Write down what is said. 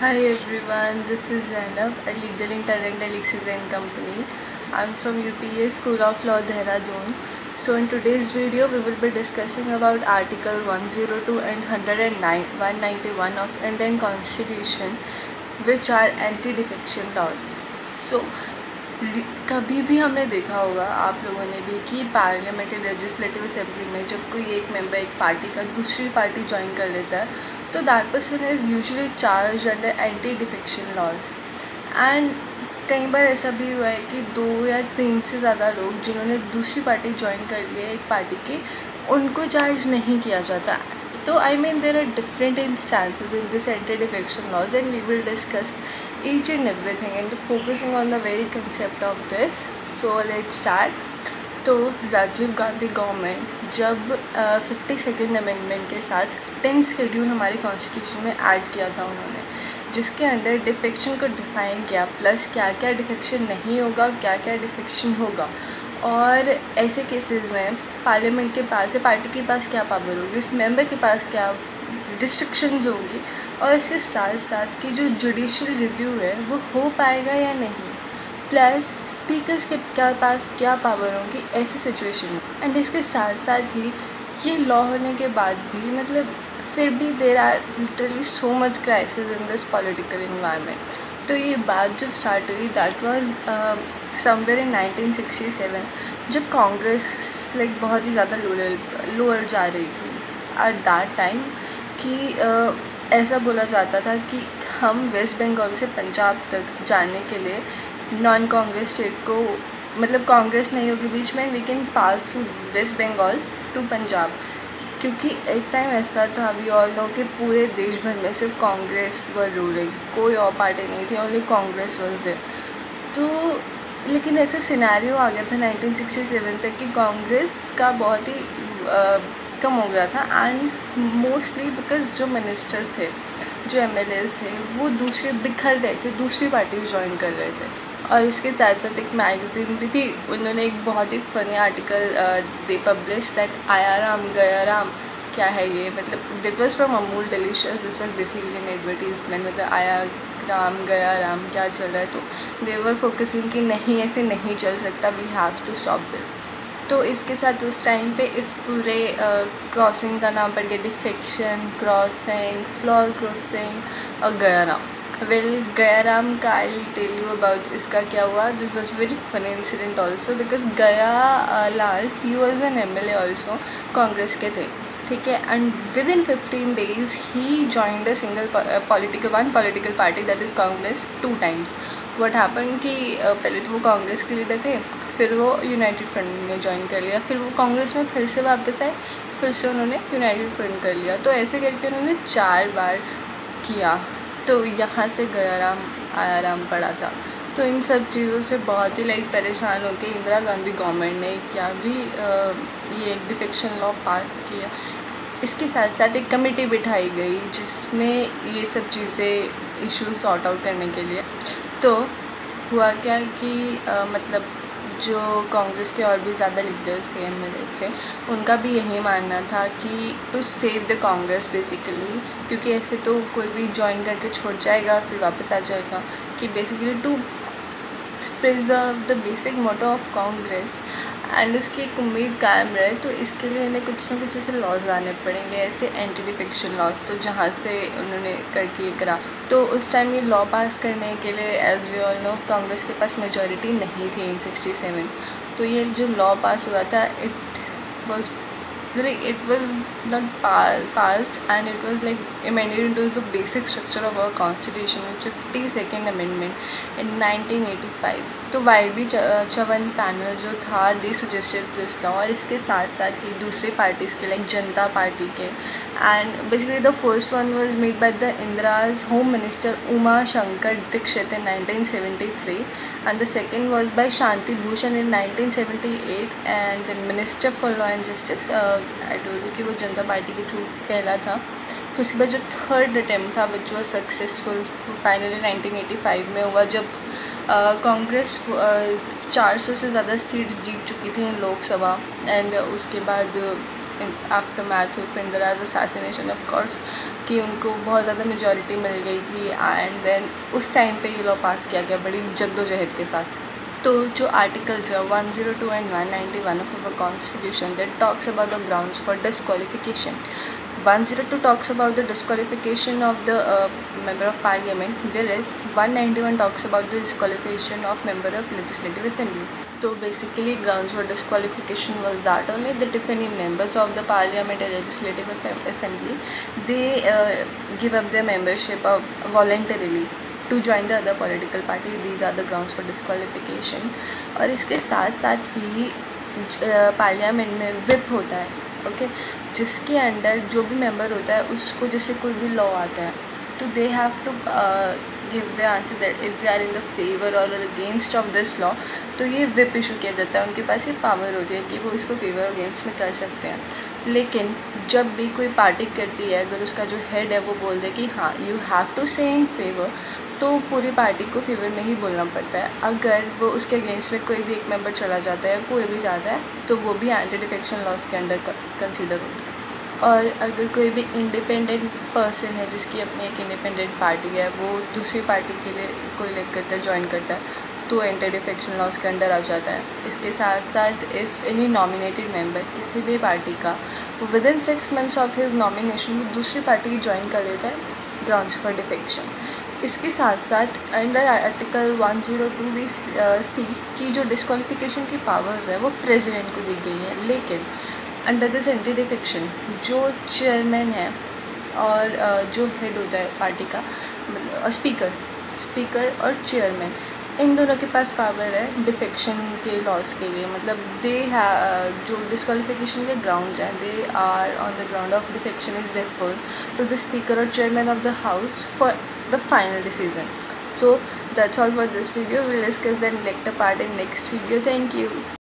Hi everyone, this is Zainab, a legal intern at and Company. I'm from UPA School of Law, Dehradun. So in today's video, we will be discussing about Article 102 and 109, 191 of Indian Constitution, which are anti-defection laws. So कभी भी हमने देखा होगा, आप लोगों ने भी, कि पार्लियामेंट्री लेजिस्लेटिव असेंबली में जब कोई एक मेंबर एक पार्टी का दूसरी पार्टी ज्वाइन कर लेता है तो that person is usually charge under anti defection laws and कई बार ऐसा भी हुआ है कि दो या तीन से ज़्यादा लोग जिन्होंने दूसरी पार्टी ज्वाइन कर ली है एक पार्टी की, उनको चार्ज नहीं किया जाता. तो I mean there are different instances in this anti defection laws and we will discuss each and everything and focusing on the very concept of this. So, let's start. तो Rajiv Gandhi government जब fifty second amendment के साथ tenth schedule हमारे constitution में add किया था उन्होंने, जिसके अंडर डिफेक्शन को डिफ़ाइन किया प्लस क्या क्या डिफेक्शन नहीं होगा और क्या क्या डिफेक्शन होगा। और ऐसे केसेस में पार्लियामेंट के पास या पार्टी के पास क्या पावर होगी? उस मेंबर के पास क्या रिस्ट्रिक्शंस होंगी? और इसके साथ साथ कि जो जुडिशल रिव्यू है, वो हो पाएगा या नहीं? प्लस स्पीकर्स के क्या पास क्या पावर होंगी? ऐसी सिचुएशन में एंड इसके साथ साथ ही ये लॉ होने के बाद भी मतलब फिर भी there are literally so much crisis in this political environment तो ये बात जो स्टार्ट हुई दैट वाज समवेयर इन 1967 जब कांग्रेस लाइक बहुत ही ज़्यादा लोअर लोअर जा रही थी एट दैट टाइम कि uh, ऐसा बोला जाता था कि हम वेस्ट बंगाल से पंजाब तक जाने के लिए नॉन कांग्रेस स्टेट को मतलब कांग्रेस नहीं होगी बीच में we can pass through West Bengal to Punjab क्योंकि एक टाइम ऐसा था वी ऑल नो कि पूरे देश भर में सिर्फ़ कांग्रेस व रूलिंग कोई और पार्टी नहीं थी ओनली कांग्रेस वॉज़ देर तो लेकिन ऐसा सिनेरियो आ गया था 1967 तक कि कांग्रेस का बहुत ही आ, कम हो गया था एंड मोस्टली बिकॉज़ जो मिनिस्टर्स थे जो एम थे वो दूसरे बिखर रहे थे दूसरी पार्टी ज्वाइन कर रहे थे। और इसके साथ साथ एक मैगज़ीन भी थी। उन्होंने एक बहुत ही funny article they publish that आया राम गया राम क्या है ये? मतलब it was from Amul delicious this was basically an advertisement मतलब आया राम गया राम क्या चल रहा है? तो देवर फोकसिंग कि नहीं, ऐसे नहीं चल सकता we have to stop this तो इसके साथ उस टाइम पे इस पूरे क्रॉसिंग का नाम पड़ गया डिफेक्शन क्रॉसिंग फ्लोर क्रॉसिंग और गयाराम वेल गयाराम का आई टेल यू अबाउट इसका क्या हुआ? This was very funny incident also because Gaya Lal he was an M L A also Congress के थे, ठीक है? And within fifteen days he joined the single political one political party that is Congress two times what happen कि पहले तो वो कांग्रेस के leader थे, फिर वो यूनाइटेड फ्रंट में ज्वाइन कर लिया, फिर वो कांग्रेस में फिर से वापस आए, फिर से उन्होंने यूनाइटेड फ्रंट कर लिया। तो ऐसे करके उन्होंने चार बार किया। तो यहाँ से गयाराम आयाराम पड़ा था। तो इन सब चीज़ों से बहुत ही लाइक परेशान होकर इंदिरा गांधी गवर्नमेंट ने क्या भी ये एक डिफेक्शन लॉ पास किया। इसके साथ साथ एक कमेटी बिठाई गई जिसमें ये सब चीज़ें इश्यूज़ सॉर्ट आउट करने के लिए। तो हुआ क्या कि आ, मतलब जो कांग्रेस के और भी ज़्यादा लीडर्स थे एम थे, उनका भी यही मानना था कि to save the Congress basically क्योंकि ऐसे तो कोई भी ज्वाइन करके छोड़ जाएगा, फिर वापस आ जाएगा, कि basically to preserve the basic motto of Congress and उसकी एक उम्मीद कायम रहे तो इसके लिए इन्हें कुछ ना कुछ ऐसे लॉज लाने पड़ेंगे, ऐसे एंटी डिफिक्शन लॉज तो जहाँ से उन्होंने करके ये करा। तो उस टाइम ये लॉ पास करने के लिए as we all know Congress के पास मेजोरिटी नहीं थी इन सिक्सटी सेवन तो ये जो लॉ पास हुआ था it was like, it was not passed and it was, like, amended into the basic structure of our constitution with 52nd amendment in 1985 तो वाई बी चवन पैनल जो था दे suggested this law और इसके साथ साथ ही दूसरे पार्टीज़ के लाइक जनता पार्टी के. And basically the first one was made by the Indira's home minister Uma Shankar Dikshit in 1973 and the second was by Shanti Bhushan in 1978 and the minister for law and justice I told कि वो जनता party के through पहला था। फिर उसके बाद जो third attempt था विच वॉज़ सक्सेसफुल फाइनली 1985 में हुआ, जब कांग्रेस चार सौ से ज़्यादा सीट्स जीत चुकी थी लोकसभा। एंड उसके बाद after math of Indira's assassination of course कि उनको बहुत ज़्यादा मेजोरिटी मिल गई थी। एंड देन उस टाइम पे ये लॉ पास किया गया बड़ी जद्दोजहद के साथ। So, to articles uh, 102 and 191 of our constitution that talks about the grounds for disqualification. 102 talks about the disqualification of the uh, member of parliament whereas 191 talks about the disqualification of member of legislative assembly. So basically grounds for disqualification was that only The if any members of the parliament and legislative assembly they uh, give up their membership voluntarily. To join the other political party, these are the grounds for disqualification. और इसके साथ साथ ही parliament में whip होता है okay जिसके under जो भी मेंबर होता है, उसको जैसे कोई भी लॉ आता है तो they have to give the answer that if they are in the favour और अगेंस्ट ऑफ़ दिस लॉ तो ये विप इशू किया जाता है। उनके पास ये पावर होती है कि वो इसको फेवर अगेंस्ट में कर सकते हैं। लेकिन जब भी कोई पार्टी करती है, अगर उसका जो हेड है वो बोल दे कि हाँ यू हैव टू से इन फेवर तो पूरी पार्टी को फेवर में ही बोलना पड़ता है। अगर वो उसके अगेंस्ट में कोई भी एक मेंबर चला जाता है कोई भी जाता है तो वो भी एंटी डिफेक्शन लॉस के अंडर कंसिडर होता है। और अगर कोई भी इंडिपेंडेंट पर्सन है, जिसकी अपनी एक इंडिपेंडेंट पार्टी है, वो दूसरी पार्टी के लिए कोई लेक करता है ज्वाइन करता है तो एंटी डिफेक्शन लॉस के अंडर आ जाता है। इसके साथ साथ इफ़ एनी नॉमिनेटेड मेंबर किसी भी पार्टी का वो within six months of his nomination वो दूसरी पार्टी ज्वाइन कर लेता है ग्राउंड फॉर डिफेक्शन इसके साथ साथ अंडर आर्टिकल 102 बी सी की जो डिस्कालिफिकेशन की पावर्स है वो प्रेसिडेंट को दी गई है। लेकिन अंडर दिस एंटी डिफेक्शन जो चेयरमैन है और uh, जो हेड होता है पार्टी का मतलब स्पीकर स्पीकर और चेयरमैन इन दोनों के पास पावर है डिफेक्शन के लॉस के लिए। मतलब दे है जो डिस्कालिफिकेशन के ग्राउंड हैं they are on the ground of defection is refer to the speaker और chairman of the house for the final decision so that's all for this video will discuss then लेक्ट a part in next video thank you